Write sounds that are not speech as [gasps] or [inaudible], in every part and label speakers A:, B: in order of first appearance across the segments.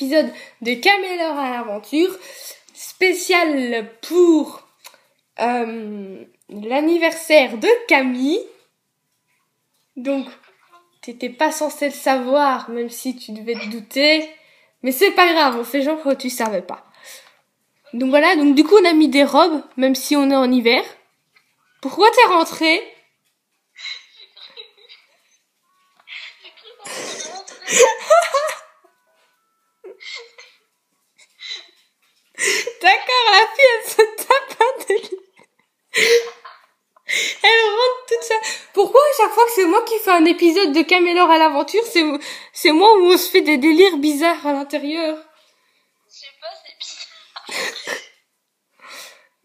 A: de Camelor à l'aventure spécial pour euh, l'anniversaire de Camille. Donc, t'étais pas censé le savoir, même si tu devais te douter. Mais c'est pas grave, on fait genre que tu savais pas. Donc voilà, donc du coup on a mis des robes, même si on est en hiver. Pourquoi t'es rentré D'accord, la fille, elle se tape un délire. Elle rentre toute seule. Fois que c'est moi qui fais un épisode de Camélor à l'aventure, c'est, c'est moi où on se fait des délires bizarres à l'intérieur.
B: Je sais pas, c'est bizarre.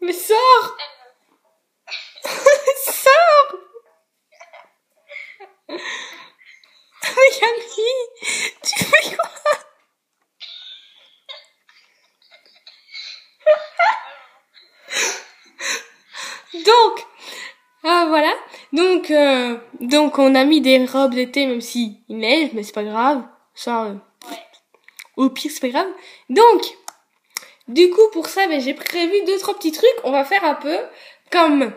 B: [laughs]
A: Mais sors! [laughs] Sors! [laughs] Mais Camille, tu fais quoi Donc, ah voilà. Donc, euh, donc on a mis des robes d'été, même si il neige, mais c'est pas grave. Ça, euh,
B: Ouais.
A: au pire, c'est pas grave. Donc, du coup, pour ça, ben, j'ai prévu deux, trois petits trucs. On va faire un peu comme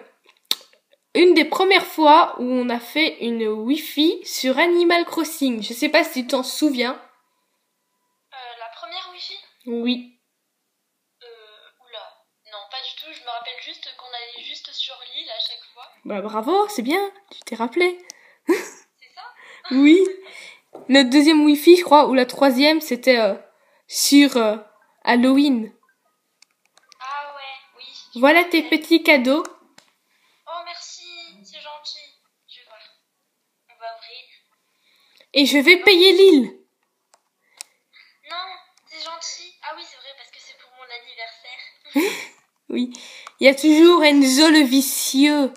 A: une des premières fois où on a fait une Wi-Fi sur Animal Crossing. Je sais pas si tu t'en souviens.
B: Euh, la première Wi-Fi?
A: Oui.
B: Euh, oula. Non, pas du tout. Je me rappelle juste qu'on allait juste sur l'île à chaque fois.
A: Bah bravo, c'est bien. Tu t'es rappelé.
B: C'est ça?
A: Oui. Notre deuxième Wi-Fi, je crois, ou la troisième, c'était euh, sur euh, Halloween.
B: Ah ouais, oui.
A: Voilà tes petits cadeaux.
B: Oh merci, c'est gentil. Je vais voir. On va ouvrir.
A: Et je vais payer l'île.
B: Non, c'est gentil. Ah oui, c'est vrai parce que c'est pour mon anniversaire. [laughs]
A: Oui. Il y a toujours Enzo le vicieux.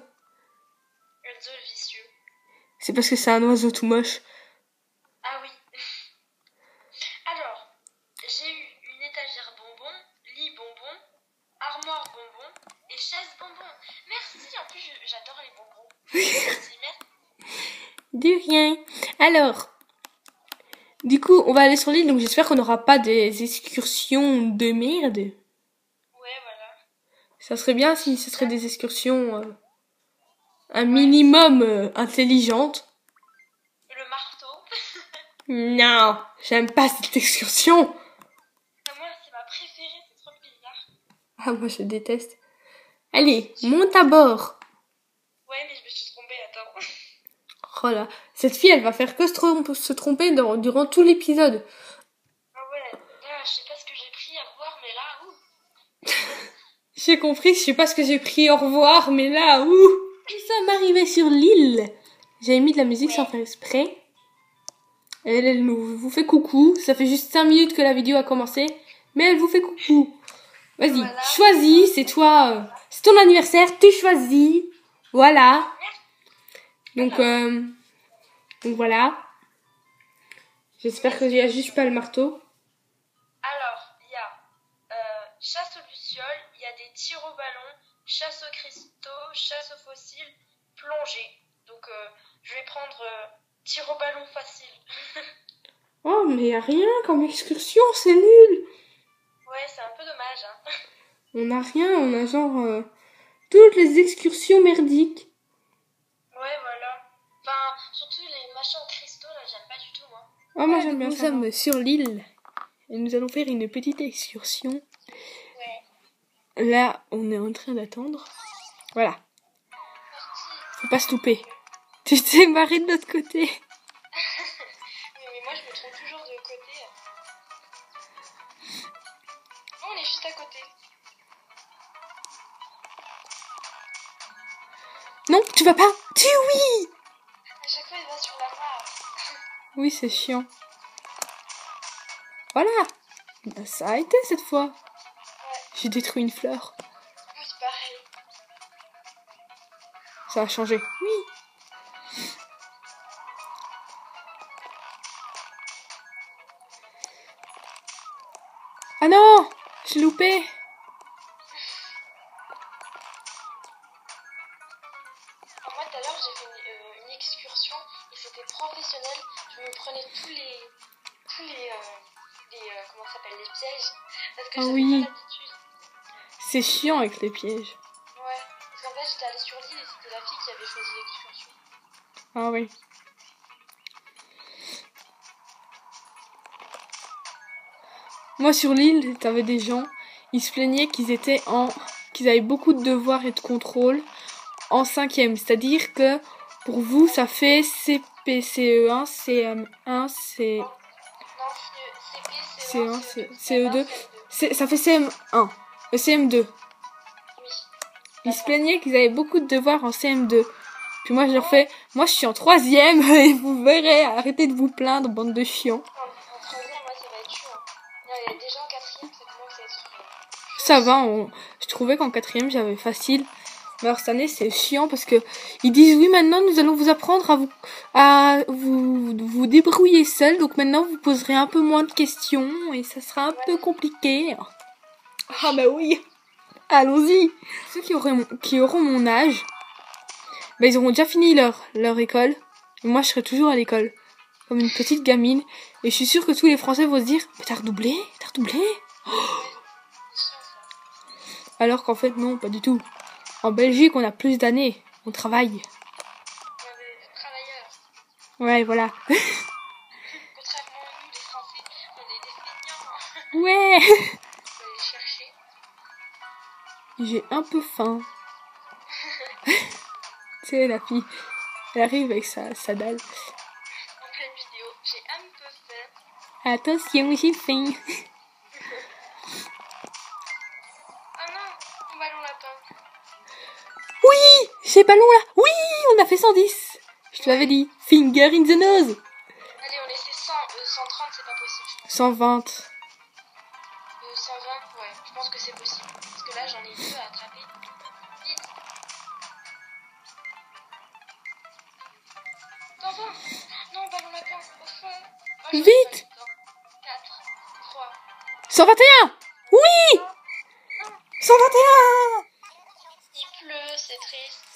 A: C'est parce que c'est un oiseau tout moche.
B: Ah oui. [laughs] Alors, j'ai eu une étagère bonbon, lit bonbon, armoire bonbon et chaise bonbon. Merci, en plus j'adore les bonbons. [laughs] Merci, merci.
A: De rien. Alors, du coup, on va aller sur l'île, donc j'espère qu'on n'aura pas des excursions de merde.
B: Ouais, voilà.
A: Ça serait bien si ce serait des excursions euh, un minimum euh, intelligentes.
B: Le marteau. [laughs]
A: Non, j'aime pas cette excursion.
B: Moi, c'est ma préférée, c'est trop bizarre.
A: Ah, moi je déteste. Allez, monte à bord.
B: Ouais, mais je me suis trompée, attends.
A: Oh là, cette fille, elle va faire que se, trompe- se tromper dans- durant tout l'épisode.
B: Ah ouais, là, je sais pas ce que j'ai pris à voir, mais là, ouh. [laughs]
A: J'ai compris, je sais pas ce que j'ai pris, au revoir, mais là, ouh Nous sommes arrivés sur l'île. J'avais mis de la musique sans faire exprès. Elle, elle nous vous fait coucou. Ça fait juste 5 minutes que la vidéo a commencé, mais elle vous fait coucou. Vas-y,
B: Voilà.
A: choisis, c'est toi, euh, c'est ton anniversaire, tu choisis. Voilà. Donc, euh, donc voilà. J'espère y a juste pas le marteau.
B: Alors, il y a euh, chasse aux lucioles, il y a des tirs au ballon, chasse aux cristaux, chasse aux fossiles, plongée. Donc, euh, je vais prendre euh, tir au ballon facile. [laughs]
A: Oh, mais y a rien comme excursion, c'est nul.
B: ouais, c'est un peu dommage, hein.
A: On n'a rien, on a genre euh, toutes les excursions merdiques.
B: Ouais, voilà. Enfin, surtout les machins en cristaux, là, j'aime pas du tout, moi.
A: Oh, moi j'aime bien Nous sommes sur l'île et nous allons faire une petite excursion. Là, on est en train d'attendre. Voilà, faut pas se louper. Tu t'es barré de l'autre côté.
B: Mais, [laughs] mais moi, je me trompe toujours de côté. Oh, on est juste à côté.
A: Non, tu vas pas Tu oui
B: À chaque fois, il va sur la barre.
A: Oui, c'est chiant. Voilà Ça a été cette fois. J'ai détruit une fleur.
B: C'est pareil.
A: Ça a changé. Oui. Ah non J'ai loupé
B: moi, tout à l'heure, j'ai fait une, euh, une excursion et c'était professionnel. Je me prenais tous les, tous les, euh, les euh, comment ça s'appelle les pièges parce que
A: Ah oui.
B: pas.
A: C'est chiant avec les pièges.
B: Ouais, parce qu'en fait j'étais allée sur l'île et c'était la fille qui avait choisi l'excursion.
A: Ah oui. Moi sur l'île, t'avais des gens, ils se plaignaient qu'ils étaient en, qu'ils avaient beaucoup de devoirs et de contrôles en cinquième. C'est-à-dire que pour vous, ça fait CPCE1, CM1, C,
B: Non, CP,
A: C1,
B: CE1,
A: CE2,
B: CE2.
A: C- ça fait CM1, euh, CM2.
B: Oui.
A: Ils se plaignaient qu'ils avaient beaucoup de devoirs en CM2. Puis moi je leur fais, moi je suis en troisième [laughs] et vous verrez, arrêtez de vous plaindre, bande de chiants.
B: Ça va,
A: on... je trouvais qu'en quatrième j'avais facile. Mais alors cette année c'est chiant parce que ils disent oui maintenant nous allons vous apprendre à vous à vous vous débrouiller seul donc maintenant vous poserez un peu moins de questions et ça sera un peu compliqué. Ah bah oui, allons-y. Ceux qui auront qui auront mon âge, bah ils auront déjà fini leur leur école. Et moi je serai toujours à l'école comme une petite gamine et je suis sûre que tous les Français vont se dire mais t'as redoublé, t'as redoublé. [gasps] Alors qu'en fait, non, pas du tout. En Belgique, on a plus d'années. On travaille. [laughs]
B: On est des travailleurs.
A: Ouais, voilà. [laughs]
B: Contrairement
A: J'ai un peu faim. [laughs] tu sais, la fille, elle arrive avec sa, sa dalle.
B: En pleine vidéo, j'ai un peu faim.
A: Attention, j'ai faim. [laughs] [laughs]
B: Ah non, mon ballon lapin.
A: Oui, j'ai ballon là. Oui, on a fait 110. Je te l'avais dit. Finger in the nose.
B: Allez, on essaie 100, euh, 130, c'est pas possible. je pense.
A: 120.
B: Vite. pas le temps. 4, 3,
A: 121. Oui. 121.
B: Il pleut, c'est triste.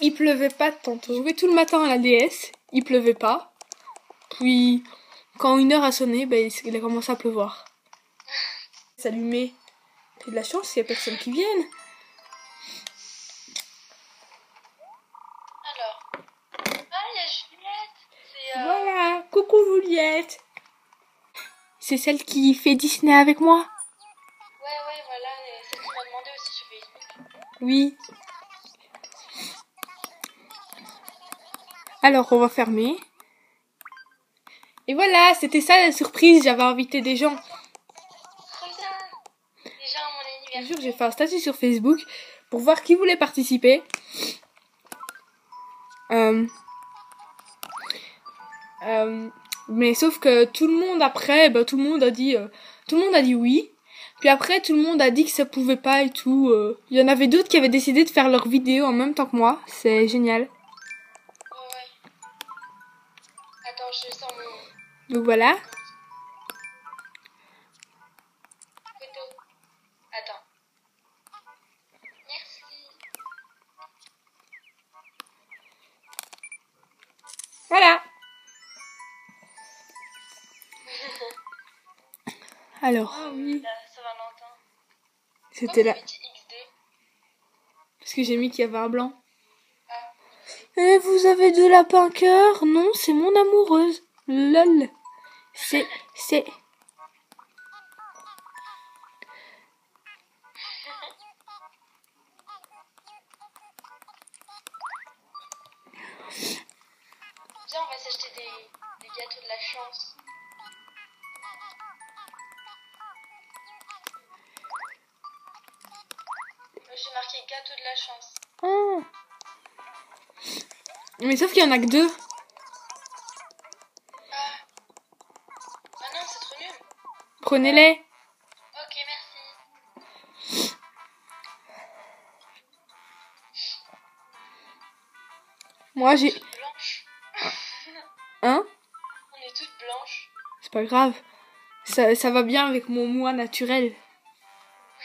A: Il pleuvait pas tantôt. Je jouais tout le matin à la DS. Il pleuvait pas. Puis, quand une heure a sonné, ben, il a commencé à pleuvoir. S'allumer. T'as de la chance, il y a personne qui vienne.
B: Alors. Ah, il y a Juliette. C'est. Euh...
A: Voilà. Coucou Juliette. C'est celle qui fait Disney avec moi
B: Ouais, ouais, voilà. Celle qui m'a demandé aussi sur Facebook.
A: Oui. Alors, on va fermer. Et voilà, c'était ça la surprise. J'avais invité des gens.
B: Trop bien. Déjà, mon anniversaire.
A: j'ai fait un statut sur Facebook pour voir qui voulait participer. Euh, euh, mais sauf que tout le monde après, bah, tout le monde a dit, euh, tout le monde a dit oui. Puis après, tout le monde a dit que ça pouvait pas et tout. euh. Il y en avait d'autres qui avaient décidé de faire leur vidéo en même temps que moi. C'est génial.
B: Ouais, ouais. Attends, je mon
A: Donc voilà.
B: Attends. Merci.
A: Voilà. Alors, ah oui, c'était là. Parce que j'ai mis qu'il y avait un blanc.
B: Ah,
A: Eh, vous avez de la cœur Non, c'est mon amoureuse. Lol. C'est, c'est.
B: Gâteau de la chance.
A: Ah. Mais sauf qu'il y en a que deux.
B: Ah. Ah non, c'est trop nul.
A: Prenez-les.
B: Ok, merci.
A: Moi, j'ai.
B: Blanches.
A: Hein?
B: On est toutes blanches.
A: C'est pas grave. Ça, ça va bien avec mon moi naturel.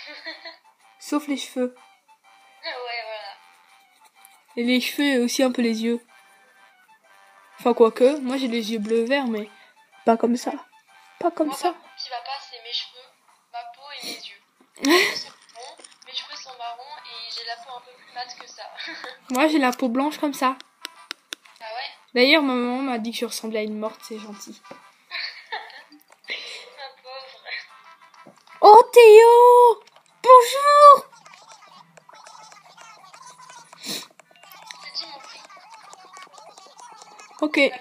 A: [laughs] Sauf les cheveux. Et les cheveux et aussi un peu les yeux. Enfin, quoique, moi j'ai les yeux bleu-vert, mais pas comme ça. Pas comme
B: Moi,
A: ça.
B: pas- qui va pas, c'est mes cheveux, ma peau et mes yeux. Mes cheveux sont marrons, mes cheveux sont marrons et j'ai la peau un peu plus mate que ça. [laughs]
A: Moi, j'ai la peau blanche comme ça.
B: ah ouais?
A: D'ailleurs, ma maman m'a dit que je ressemblais à une morte, c'est gentil. [laughs]
B: Ma pauvre.
A: Oh Théo Bonjour Ok.
B: Alors,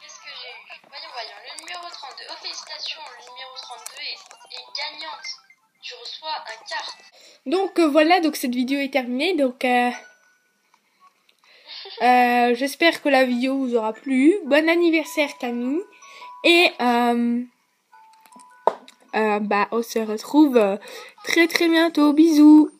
B: qu'est-ce que j'ai eu Voyons, voyons. Le numéro 32. Oh, félicitations, le numéro 32 est, est gagnante. Tu reçois un carte.
A: Donc euh, voilà, donc cette vidéo est terminée. Donc euh, euh, j'espère que la vidéo vous aura plu. Bon anniversaire Camille. Et bah on se retrouve très très bientôt. Bisous.